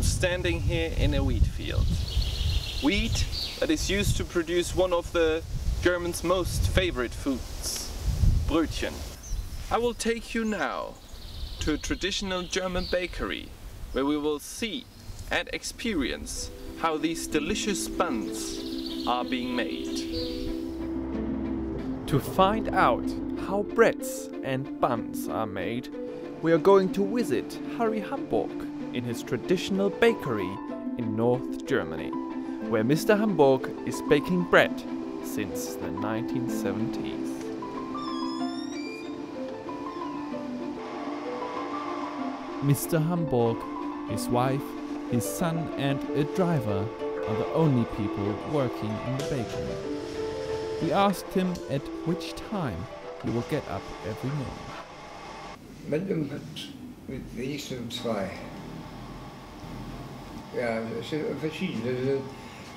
I'm standing here in a wheat field. Wheat that is used to produce one of the Germans' most favorite foods, Brötchen. I will take you now to a traditional German bakery where we will see and experience how these delicious buns are being made. To find out how breads and buns are made, we are going to visit Harry Hamburg in his traditional bakery in North Germany, where Mr. Hamburg is baking bread since the 1970s. Mr. Hamburg, his wife, his son, and a driver are the only people working in the bakery. We asked him at which time he will get up every morning. Mit, um, mit wenigstens zwei. Ja, es sind verschiedene.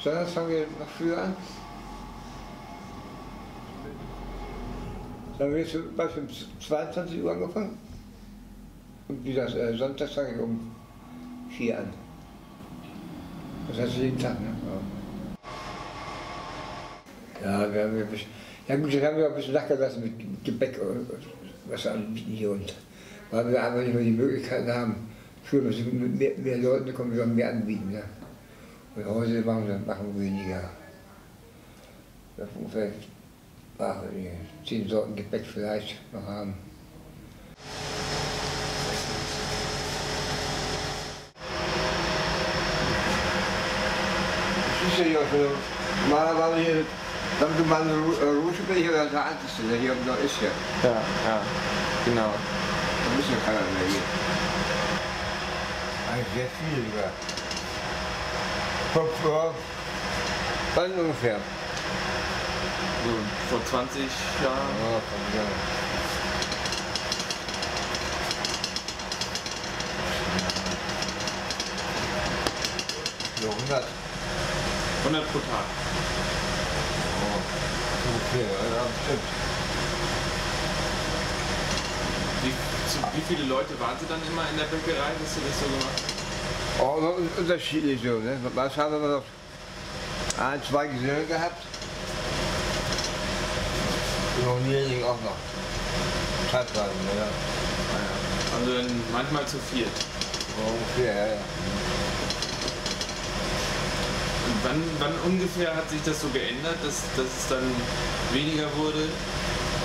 Sondern fangen wir noch früher an. Dann haben wir zum um 22 Uhr angefangen. Und wie das, äh, Sonntag fange ich um 4 an. Das heißt jeden Tag, ne? Ja, wir haben ja, ja gut, das haben wir auch ein bisschen nachgelassen mit Gebäck, was wir anbieten hier und weil wir einfach nicht mehr die Möglichkeiten haben. Früher mit mehr, mehr Leuten kommen wir mehr anbieten. Ja. Und heute machen wir, machen wir weniger. Wir ungefähr ach, zehn Sorten Gebäck vielleicht noch haben. Das hier so, normalerweise hier, dann du mal eine Route bin hier der Älteste, der hier noch ist ja. Ja, ja, genau. Da müssen ja keiner mehr hier. Eigentlich sehr viel sogar. Vor, vor, wann ungefähr? So, vor 20 Jahren. Ja, von ja. So, 100. 100 pro Tag. Oh, okay, ja, bestimmt. Wie, zu, wie viele Leute waren Sie dann immer in der Bäckerei, dass Sie das so gemacht haben? Oh, aber unterschiedlich so, ne? Was haben wir noch? Ein, zwei Gesellen gehabt. Und noch Lehrling auch noch. Zeitweise, ja. Also dann manchmal zu viert. Ungefähr, ja, ja. Und wann, wann ungefähr hat sich das so geändert, dass, dass es dann weniger wurde?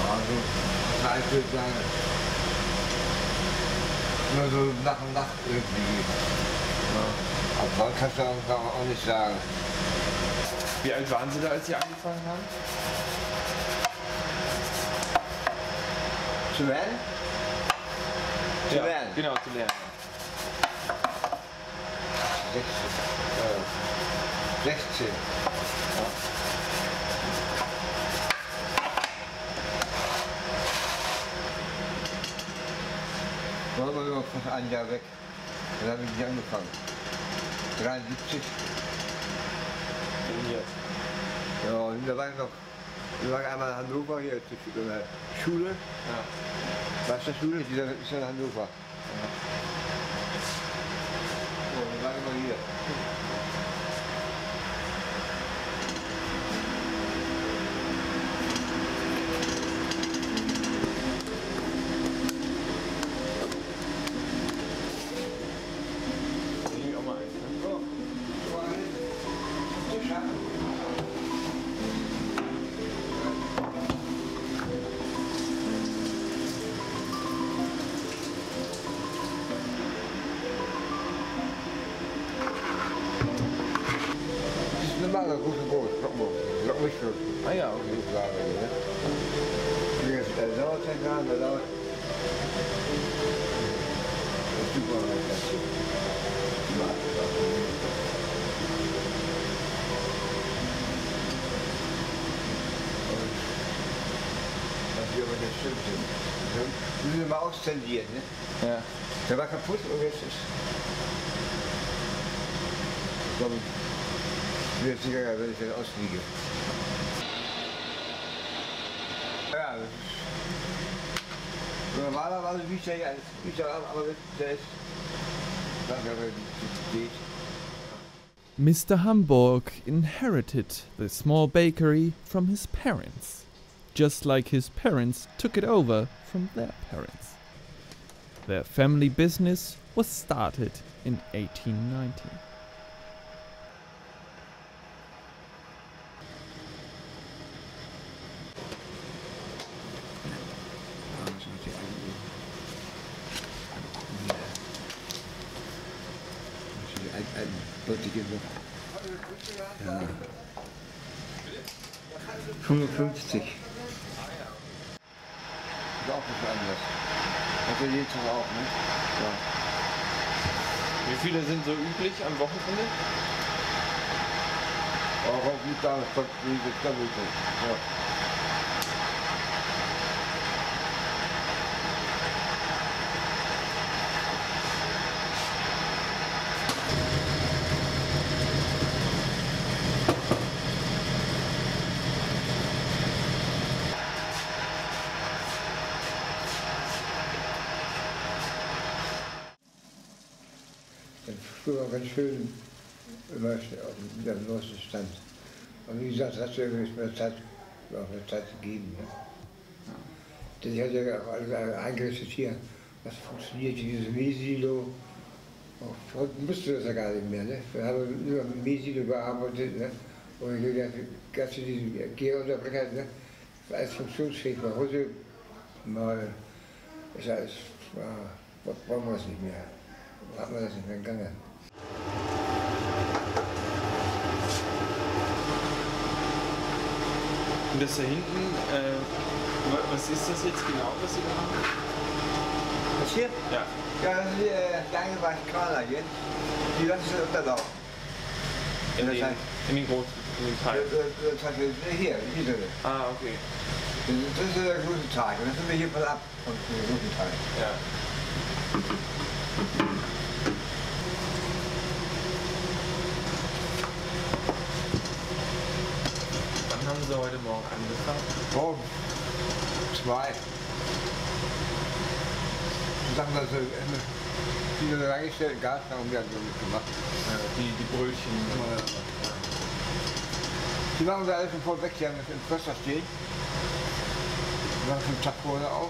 Also, Zeit würde ich Nur so nach und nach irgendwie. Ja. Aber wann kannst du auch auch nicht sagen. Wie alt waren Sie da, als Sie angefangen haben? Zu werden? Zu Ja, werden? Genau, zu lernen. 16. Äh, 16. Da waren wir noch ein Jahr weg. Dann habe ich nicht angefangen. 73. Ja, und da war ich noch, da war ich einmal in Hannover hier zur Schule. Ja. Was ist der Schule? Die ist in Hannover. So, Das ist normaler großer Brot, Rockbrot, Rockmischbrot. Ah ja, okay. Die Ware hier, ne? Hier ist der Sauerteig dran, der Sauer. Das ist super, das ist Das hier aber nicht stimmt. Das müssen wir mal auszendieren, ne? Ja. Der war kaputt und jetzt ist. Ich glaube, ich Normalerweise wie ich ja, ja, aber der ist. Mr. Hamburg inherited the small bakery from his parents, just like his parents took it over from their parents. Their family business was started in 1890. Ja. 55. Ist auch was anderes. Also jeden Tag auch, ne? Ja. Wie viele sind so üblich am Wochenende? Auch auf die Tage, wie das. Das ist früher ganz schön, immer auf dem neuesten Stand. Und wie gesagt, hast du irgendwie mehr Zeit, auch mehr Zeit gegeben. Ne? Denn ich hatte ja auch alles eingerichtet hier, was funktioniert, dieses. Auch heute musste das ja gar nicht mehr. Ne? Wir haben nur im Mähsilo gearbeitet. Ne? Und ich dachte, ganz diesen Gärunterbrecher, ne? Das war alles funktionsfähig. Aber heute mal ist alles, ja, brauchen wir es nicht mehr. Hat man das nicht mehr gegangen. Und das da hinten, äh, wa- was ist das jetzt genau, was Sie da haben? Das hier? Ja. Ja, das ist äh, kleine Waschkraner hier. Die lassen sie unterlaufen. In Das den, heißt- in den großen in den Teil. Das, das hat hier, drin. Ah, okay. Das ist der gute Tag. Und das sind wir hier von ab von dem guten Tag. Ja. Sie heute Morgen angefangen? Morgen. Zwei. Und sagen wir so, äh, die sind reingestellt, Gas haben wir so gemacht. Äh, die, die Brötchen. Die machen wir alles sofort weg, die haben das im Förster stehen. Die machen schon Tag vorher auf.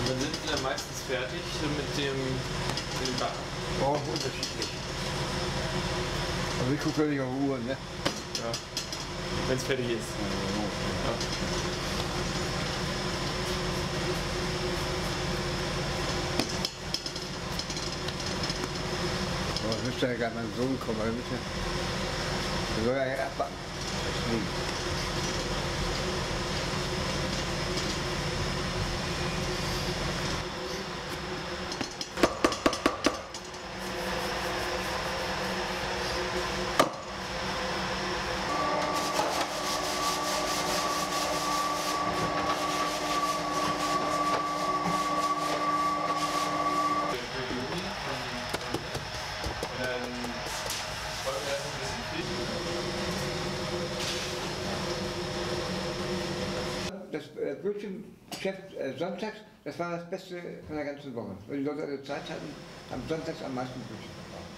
Und dann sind Sie dann meistens fertig mit dem, mit dem Backen. Oh, unterschiedlich. Aber ich gucke nicht auf die Uhr, ne? Ja. Wenn es fertig ist. Ja. Aber es müsste ja gar mein Sohn kommen, oder. Der soll ja abbacken. Deswegen. Das äh, Brötchengeschäft äh, sonntags, das war das Beste von der ganzen Woche. Weil die Leute alle Zeit hatten, am Sonntags am meisten Brötchen verkauft.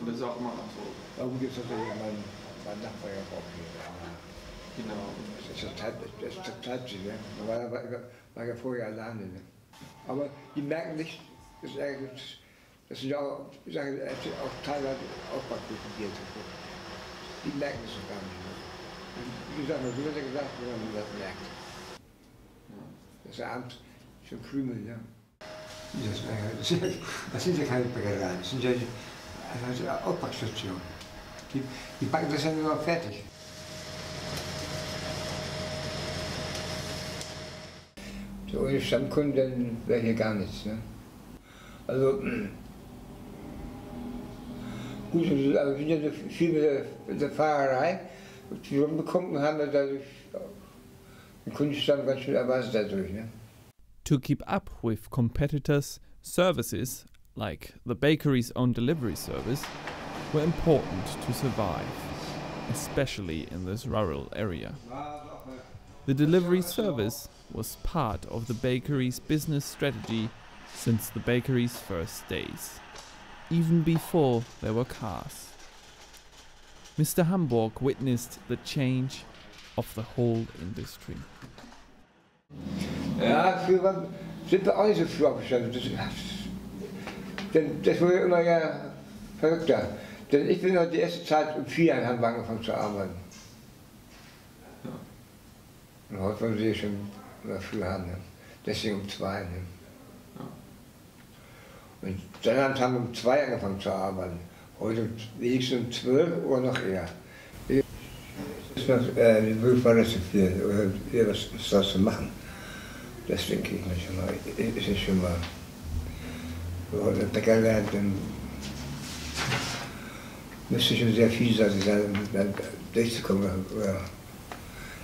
Und das ist auch immer noch so. Aber gut, jetzt hat ja mein, mein Nachbar ja auch hier. Genau. Das ist das das das Zeit, ne? Da war, war, war ja vorher alleine. Ne? Aber die merken nicht, dass er, das sind ja auch, ich sage, auch teilweise Aufbackbrötchen hier zu Die merken es gar nicht. Ne? Wie gesagt, so wird ja gesagt, wenn man das merkt. Abends schon Krümel, ja. Sind, ja keine Bäckereien, das sind ja ja Aufbackstationen. Die, die ja nur noch fertig. So ohne Stammkunden wäre hier gar nichts. Ne? Also, gut, aber wir sind ja so viel mit der, mit der Fahrerei zusammengekommen und haben wir dadurch To keep up with competitors, services like the bakery's own delivery service were important to survive, especially in this rural area. The delivery service was part of the bakery's business strategy since the bakery's first days. even before there were cars. Mr. Hamburg witnessed the change of the whole industry. Ja, früher sind wir auch nicht so früh aufgestanden. Das, das wurde immer ja verrückter. Denn ich bin noch die erste Zeit um vier haben wir angefangen zu arbeiten. Und heute wollen sie schon immer früh haben. Ne? Deswegen um zwei. Ne? Und dann haben wir um zwei angefangen zu arbeiten. Heute wenigstens um zwölf oder noch eher. Ist noch, äh, so viel, oder was, was du machen? Das denke ich mir schon mal, ist es schon mal. Einen Bäcker lernt, dann müsste schon sehr viel sein, dann durchzukommen oder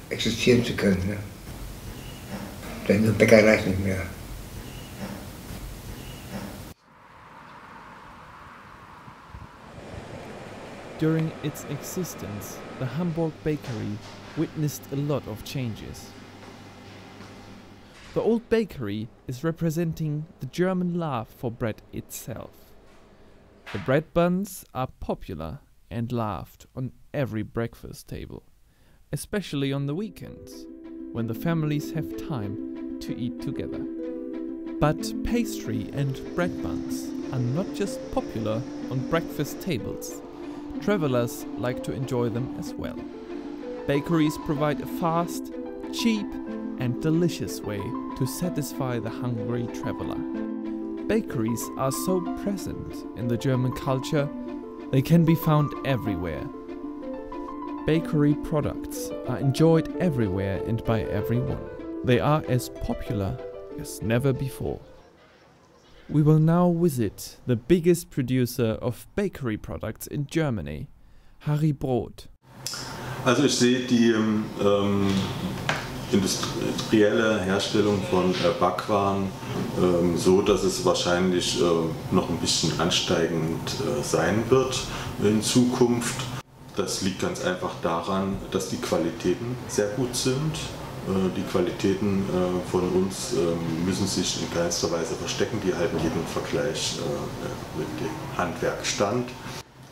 existieren zu können. Ne? Denn nur Bäcker reicht nicht mehr. During its existence, the Hamburg bakery witnessed a lot of changes. The old bakery is representing the German love for bread itself. The bread buns are popular and loved on every breakfast table, especially on the weekends, when the families have time to eat together. But pastry and bread buns are not just popular on breakfast tables, travelers like to enjoy them as well. Bakeries provide a fast, cheap, and delicious way to satisfy the hungry traveler. Bakeries are so present in the German culture, they can be found everywhere. Bakery products are enjoyed everywhere and by everyone. They are as popular as never before. We will now visit the biggest producer of bakery products in Germany, Harry Brot. Also ich sehe die ähm, industrielle Herstellung von äh, Backwaren ähm, so, dass es wahrscheinlich äh, noch ein bisschen ansteigend äh, sein wird in Zukunft. Das liegt ganz einfach daran, dass die Qualitäten sehr gut sind. Äh, die Qualitäten äh, von uns ähm, müssen sich in keinster Weise verstecken, die halten jeden Vergleich äh, mit dem Handwerk stand.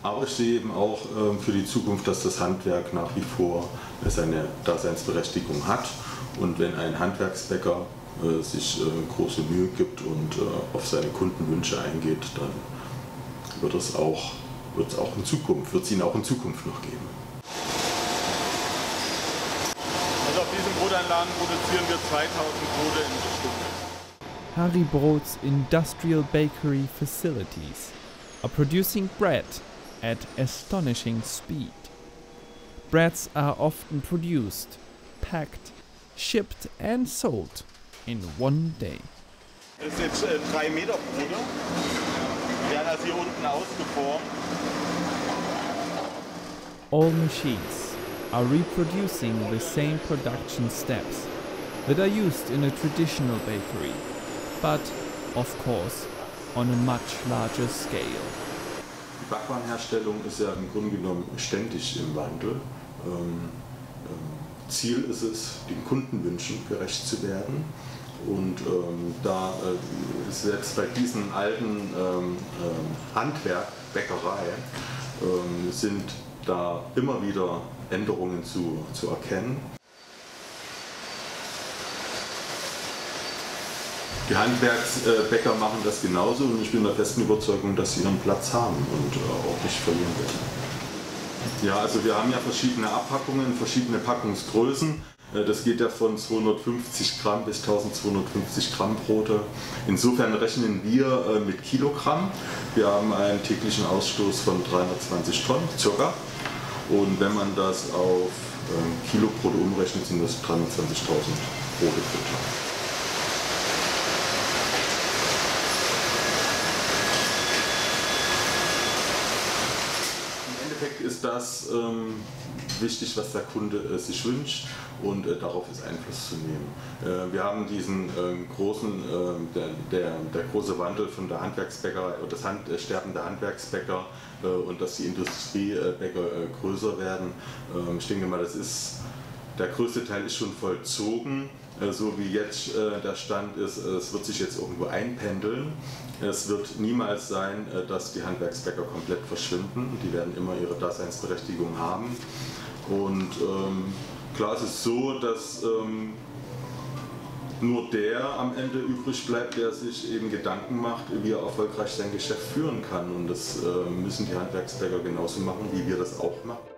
Aber ich sehe eben auch ähm, für die Zukunft, dass das Handwerk nach wie vor seine Daseinsberechtigung hat. Und wenn ein Handwerksbäcker sich große Mühe gibt und auf seine Kundenwünsche eingeht, dann wird es auch, wird es auch in Zukunft, wird es ihn auch in Zukunft noch geben. Brotanlagen produzieren wir 2000 Brote in der Stunde. Industrial bakery facilities are producing bread at astonishing speed. Breads are often produced, packed, shipped and sold in one day. Das sind jetzt äh, 3 Meter Brote. Die werden also hier unten ausgeformt. All machines are reproducing the same production steps that are used in a traditional bakery, but of course on a much larger scale. Die Backwarenherstellung ist ja im Grunde genommen ständig im Wandel. Ähm, ähm, Ziel ist es, den Kundenwünschen gerecht zu werden. Und ähm, da äh, selbst bei diesen alten ähm, ähm, Handwerk, Bäckerei, ähm, sind da immer wieder Änderungen zu, zu erkennen. Die Handwerksbäcker machen das genauso und ich bin der festen Überzeugung, dass sie ihren Platz haben und äh, auch nicht verlieren werden. Ja, also wir haben ja verschiedene Abpackungen, verschiedene Packungsgrößen. Äh, Das geht ja von 250 Gramm bis 1250 Gramm Brote. Insofern rechnen wir äh, mit Kilogramm. Wir haben einen täglichen Ausstoß von 320 Tonnen circa. Und wenn man das auf ähm, Kilobrote umrechnet, sind das 320.000 Brote pro Tag. Im Endeffekt ist das ähm, wichtig, was der Kunde äh, sich wünscht und äh, darauf ist Einfluss zu nehmen. Äh, wir haben diesen ähm, großen, ähm, der, der, der große Wandel von der Handwerksbäcker, äh, das Hand, äh, Sterben der Handwerksbäcker äh, und dass die Industriebäcker äh, größer werden. Ähm, ich denke mal, das ist der größte Teil ist schon vollzogen. Äh, so wie jetzt äh, der Stand ist, es wird sich jetzt irgendwo einpendeln. Es wird niemals sein, dass die Handwerksbäcker komplett verschwinden. Die werden immer ihre Daseinsberechtigung haben. Und ähm, klar ist es so, dass ähm, nur der am Ende übrig bleibt, der sich eben Gedanken macht, wie er erfolgreich sein Geschäft führen kann. Und das äh, müssen die Handwerksbäcker genauso machen, wie wir das auch machen.